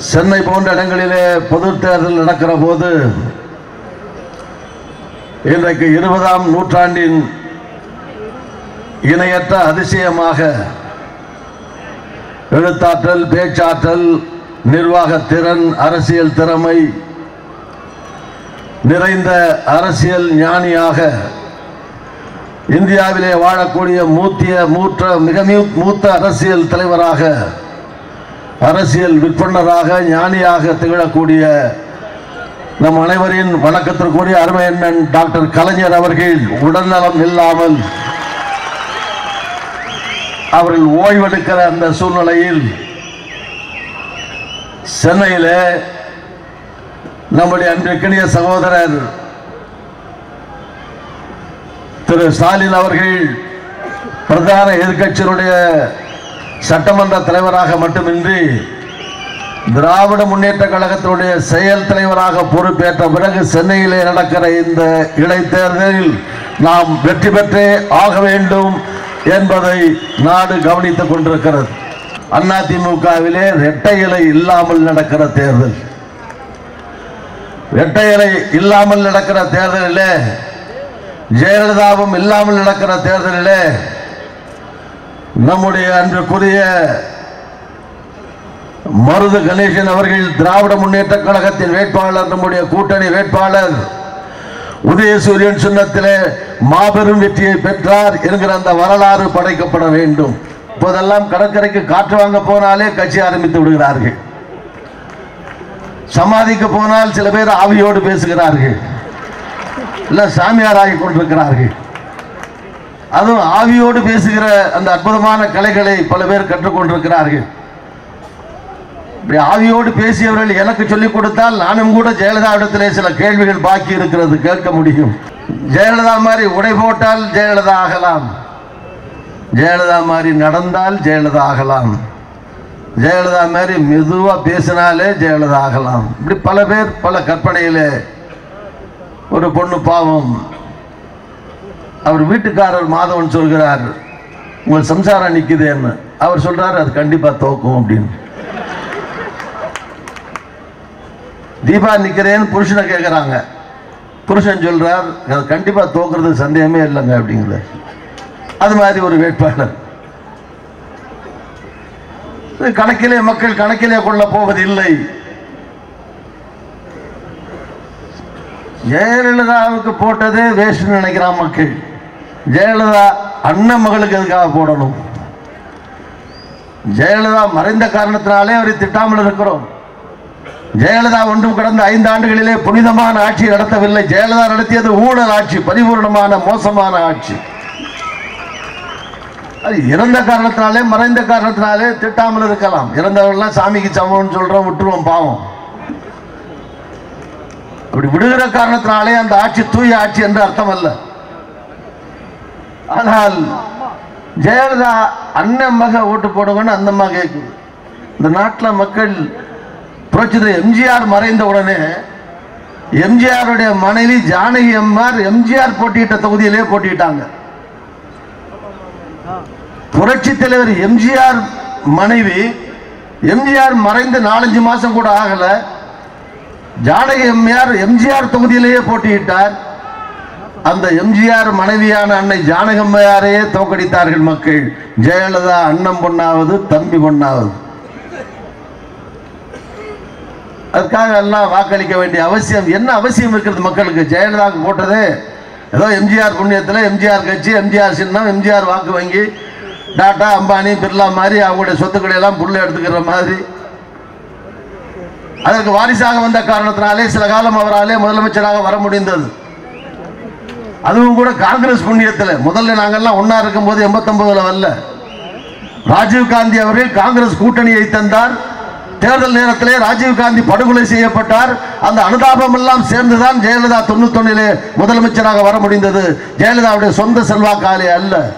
சென்னை போன்ற இடங்களிலே பொது தேர்தல் நடக்கிற போது இன்றைக்கு இருபதாம் நூற்றாண்டின் இணையற்ற அதிசயமாக எழுத்தாற்றல் பேச்சாற்றல் நிர்வாக திறன் அரசியல் திறமை நிறைந்த அரசியல் ஞானியாக இந்தியாவிலே வாழக்கூடிய மூத்திய மூற்ற மிக மூத்த அரசியல் தலைவராக அரசியல் விற்பனராக ஞானியாக திகழக்கூடிய நம் அனைவரின் வணக்கத்திற்குரிய அருமை அண்ணன் டாக்டர் கலைஞர் அவர்கள் உடல்நலம் இல்லாமல் அவர்கள் ஓய்வெடுக்கிற அந்த சூழ்நிலையில் சென்னையில் நம்முடைய அன்பிற்கினிய சகோதரர் திரு ஸ்டாலின் அவர்கள் பிரதான எதிர்கட்சியினுடைய சட்டமன்ற தலைவராக மட்டுமின்றி திராவிட முன்னேற்ற கழகத்தினுடைய செயல் தலைவராக பொறுப்பேற்ற பிறகு சென்னையிலே நடக்கிற இந்த இடைத்தேர்தலில் நாம் வெற்றி பெற்றே ஆக வேண்டும் என்பதை நாடு கவனித்துக் கொண்டிருக்கிறது. அதிமுகவிலே இரட்டை இலை இல்லாமல் நடக்கிற தேர்தல். இரட்டை இலை இல்லாமல் நடக்கிற தேர்தலிலே ஜெயலலிதாவும் இல்லாமல் நடக்கிற தேர்தலிலே நம்முடைய அன்றுக்குரிய மருது கணேசன் அவர்கள் திராவிட முன்னேற்ற கழகத்தின் வேட்பாளர் நம்முடைய கூட்டணி வேட்பாளர் உதயசூரியன் சின்னத்திலே மாபெரும் வெற்றியை பெற்றார் என்கிற அந்த வரலாறு படைக்கப்பட வேண்டும். இப்போதெல்லாம் கடற்கரைக்கு காற்று வாங்க போனாலே கட்சி ஆரம்பித்து விடுகிறார்கள். சமாதிக்கு போனால் சில பேர் ஆவியோடு பேசுகிறார்கள். இல்லை சாமியார் ஆகி கொண்டிருக்கிறார்கள். அதுவும் ஆவியோடு பேசுகிற அந்த அற்புதமான கலைகளை பல பேர் கற்றுக்கொண்டிருக்கிறார்கள். இப்படி ஆவியோடு பேசியவர்கள் எனக்கு சொல்லிக் கொடுத்தால் நானும் கூட ஜெயலலிதா இடத்திலே சில கேள்விகள் பாக்கி இருக்கிறது கேட்க முடியும். ஜெயலலிதா மாதிரி உடை போட்டால் ஜெயலலிதா ஆகலாம். ஜெயலலிதா மாதிரி நடந்தால் ஜெயலலிதா ஆகலாம். ஜெயலலிதா மாதிரி மெதுவா பேசினாலே ஜெயலலிதா ஆகலாம். இப்படி பல பேர் பல கற்பனையிலே ஒரு பொண்ணு பாவம் அவர் வீட்டுக்காரர் மாதவன் சொல்கிறார் உங்கள் சம்சாரம் நிக்குதேன்னு. அவர் சொல்றாரு அது கண்டிப்பா தோக்கும் அப்படின்னு. தீபா நிக்கிறேன்னு புருஷனை கேட்குறாங்க புருஷன் சொல்றார் அது கண்டிப்பா தோக்குறது சந்தேகமே இல்லைங்க அப்படிங்கிறார். அது மாதிரி ஒரு வேட்பாளர். கணக்கிலே மக்கள் கணக்கிலே கொள்ள போவதில்லை ஜெயலலிதாவுக்கு போட்டதே வேஸ்ட் நினைக்கிறான் மக்கள். ஜெயலலிதா அண்ணன் மகளுக்கு எதுக்காக போடணும்? ஜெயலலிதா மறைந்த காரணத்தினாலே அவரை திட்டாமல் இருக்கிறோம். ஜெயலலிதா ஒன்றும் கடந்த ஐந்து ஆண்டுகளிலே புனிதமான ஆட்சி நடத்தவில்லை. ஜெயலலிதா நடத்தியது ஊழல் ஆட்சி பரிபூர்ணமான மோசமான ஆட்சி. அது இறந்த காரணத்தினாலே மறைந்த காரணத்தினாலே திட்டாமல் இருக்கலாம். இறந்தவர்கள்லாம் சாமிக்கு சமம்னு சொல்றோம் விட்டுருவோம் பாவம். அப்படி விடுகிற காரணத்தினாலே அந்த ஆட்சி தூய ஆட்சி என்று அர்த்தம் அல்ல ஆனால் ஜெயலலிதா அண்ணன் மக ஓட்டு போடுங்கன்னு அந்த அம்மா கேட்குது. இந்த நாட்டில் மக்கள் புரட்சித எம்ஜிஆர் மறைந்த உடனே எம்ஜிஆருடைய மனைவி ஜானகி அம்மார் எம்ஜிஆர் போட்டியிட்ட தொகுதியிலே போட்டியிட்டாங்க. புரட்சி தலைவர் எம்ஜிஆர் மனைவி எம்ஜிஆர் மறைந்து நாலஞ்சு மாசம் கூட ஆகல. ஜானகி எம்ஜிஆர் எம்ஜிஆர் தொகுதியிலேயே போட்டியிட்டார். அந்த எம்ஜிஆர் மனைவியான அன்னை ஜானகம்மையாரையே தோக்கடித்தார்கள் மக்கள். ஜெயலலிதா அண்ணன் பொண்ணாவது தம்பி பொண்ணாவது. அதுக்காக எல்லாம் வாக்களிக்க வேண்டிய அவசியம் என்ன அவசியம் இருக்கிறது மக்களுக்கு? ஜெயலலிதாவுக்கு போட்டதே ஏதோ எம்ஜிஆர் புண்ணியத்தில் எம்ஜிஆர் கட்சி எம்ஜிஆர் சின்னம் எம்ஜிஆர் வாக்கு வங்கி டாட்டா அம்பானி பிர்லா மாதிரி அவங்களுடைய சொத்துக்களை எல்லாம் புள்ள எடுத்துக்கிற மாதிரி. அதற்கு வாரிசாக வந்த காரணத்தினாலே சில காலம் அவராலே முதலமைச்சராக வர முடிந்தது. அதுவும் கூட காங்கிரஸ் புண்ணியத்தில். முதல்ல நாங்கள்லாம் ஒன்றா இருக்கும்போது எண்பத்தொம்பதில் வரல. ராஜீவ் காந்தி அவர்கள் காங்கிரஸ் கூட்டணியை தந்தார். தேர்தல் நேரத்திலே ராஜீவ் காந்தி படுகொலை செய்யப்பட்டார். அந்த அனுதாபம் எல்லாம் சேர்ந்துதான் ஜெயலலிதா தொண்ணூத்தொன்னிலே முதலமைச்சராக வர முடிந்தது. ஜெயலலிதாவுடைய சொந்த செல்வாக்காலே அல்ல.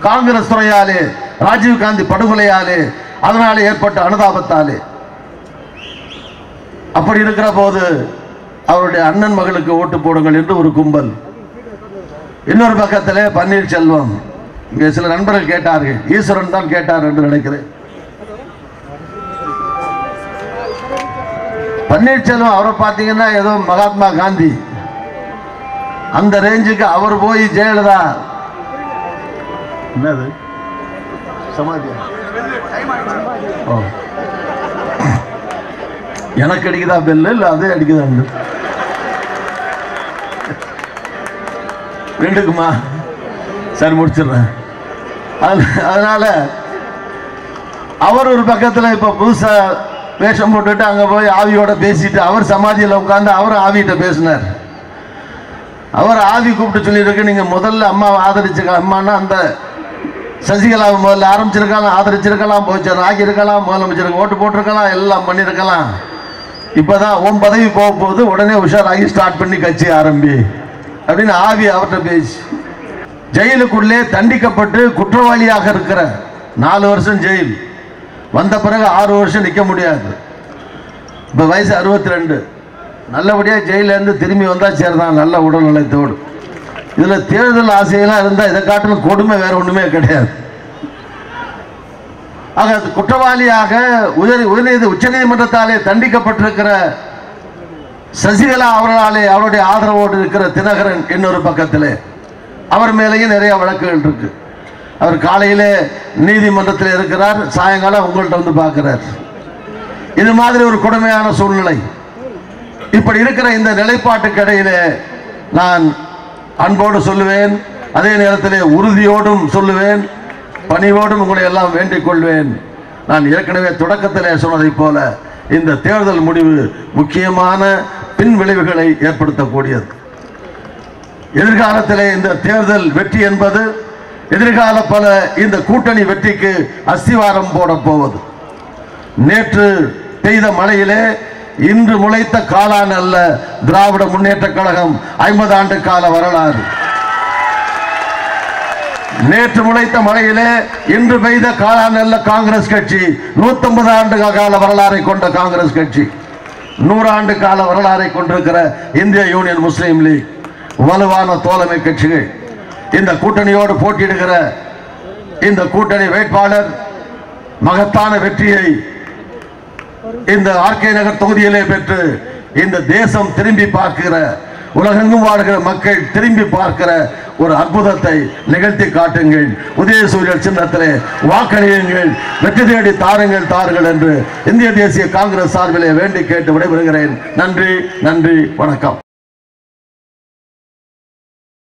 காங்கிரஸ் துறையாலே ராஜீவ் காந்தி படுகொலையாலே அதனாலே ஏற்பட்ட அனுதாபத்தாலே. அப்படி இருக்கிற போது அவருடைய அண்ணன் மகளுக்கு ஓட்டு போடுங்கள் என்று ஒரு கும்பல். இன்னொரு பக்கத்தில் பன்னீர்செல்வம் இங்கே சில நண்பர்கள் கேட்டார்கள். ஈஸ்வரன் தான் கேட்டார் என்று நினைக்கிறேன். பன்னீர்செல்வம் அவரை பார்த்தீங்கன்னா ஏதோ மகாத்மா காந்தி. அந்த ரேஞ்சுக்கு அவர் போய் ஜெயலலிதா. என்னது? சமாதி ஓ. எனக்கு அடிக்குதா பெல்லு இல்லை அதே அடிக்குதா பெல்? ரெண்டுக்குமா சரி முடிச்சிடுறேன். அது- அதனால அவர் ஒரு பக்கத்தில் இப்போ புதுசாக வேஷம் போட்டுட்டு அங்கே போய் ஆவியோட பேசிட்டு அவர் சமாதியில் உட்காந்து அவர் ஆவிகிட்ட பேசினார். அவர் ஆவி கூப்பிட்டு சொல்லியிருக்கு நீங்கள் முதல்ல அம்மாவை ஆதரிச்சுக்க அம்மானா அந்த சசிகலாவை முதல்ல ஆரம்பிச்சிருக்கலாம் ஆதரிச்சிருக்கலாம் போச்சர் ஆகியிருக்கலாம் முதலமைச்சருக்கு ஓட்டு போட்டிருக்கலாம் எல்லாம் பண்ணியிருக்கலாம். இப்போதான் உன் பதவி போக போகுது உடனே உஷாராகி ஸ்டார்ட் பண்ணி கட்சி ஆரம்பி. அப்படின்னு ஆவி அவர்கிட்ட பேசி ஜெயிலுக்குள்ளே தண்டிக்கப்பட்டு குற்றவாளியாக இருக்கிற நாலு வருஷம் ஜெயில். வந்த பிறகு ஆறு வருஷம் நிற்க முடியாது. இப்போ வயசு அறுபத்தி ரெண்டு நல்லபடியாக ஜெயிலேருந்து திரும்பி வந்தால் சேர்தான் நல்ல உடல்நலத்தோடு இதில் தேர்தல் ஆசையெல்லாம் இருந்தால் இதை காட்டிலும் கொடுமை வேறு ஒன்றுமே கிடையாது. ஆக அது குற்றவாளியாக உயர் உயர்நீதி உச்சநீதிமன்றத்தாலே தண்டிக்கப்பட்டிருக்கிற சசிகலா அவர்களாலே அவருடைய ஆதரவோடு இருக்கிற தினகரன் இன்னொரு பக்கத்திலே அவர் மேலேயும் நிறைய வழக்குகள் இருக்கு. அவர் காலையிலே நீதிமன்றத்தில் இருக்கிறார் சாயங்காலம் உங்கள்கிட்ட வந்து பார்க்கிறார். இது மாதிரி ஒரு கொடுமையான சூழ்நிலை. இப்படி இருக்கிற இந்த நிலைப்பாட்டுக்கு இடையிலே நான் அன்போடு சொல்லுவேன் அதே நேரத்தில் உறுதியோடும் சொல்லுவேன் பணிவோடும் உங்களை எல்லாம் வேண்டிக் கொள்வேன். நான் ஏற்கனவே தொடக்கத்திலே சொன்னதைப் போல இந்த தேர்தல் முடிவு முக்கியமான பின் விளைவுகளை ஏற்படுத்தக்கூடியது. எதிர்காலத்திலே இந்த தேர்தல் வெற்றி என்பது எதிர்கால பல இந்த கூட்டணி வெற்றிக்கு அஸ்திவாரம் போட போவது. நேற்று பெய்த மழையிலே இன்று முளைத்த காலான் அல்ல திராவிட முன்னேற்ற கழகம் ஐம்பது ஆண்டு கால வரலாறு. நேற்று முளைத்த மழையிலே இன்று பெய்த காலான் அல்ல காங்கிரஸ் கட்சி. 150 ஆண்டு கால வரலாறை கொண்ட காங்கிரஸ் கட்சி. நூறாண்டு கால வரலாறை கொண்டிருக்கிற இந்திய யூனியன் முஸ்லீம் லீக் வலுவான தோழமை கட்சிகள். இந்த கூட்டணியோடு போட்டியிடுகிற இந்த கூட்டணி வேட்பாளர் மகத்தான வெற்றியை இந்த ஆர்கே நகர் தொகுதியிலே பெற்று இந்த தேசம் திரும்பி பார்க்கிற உலகெங்கும் வாழ்கிற மக்கள் திரும்பி பார்க்கிற ஒரு அற்புதத்தை நிகழ்த்தி காட்டுங்கள். உதயசூரியன் சின்னத்திலே வாக்களியுங்கள். வெற்றி தேடி தாருங்கள் தாருங்கள் என்று இந்திய தேசிய காங்கிரஸ் சார்பிலே வேண்டி கேட்டு விடைபெறுகிறேன். நன்றி நன்றி வணக்கம்.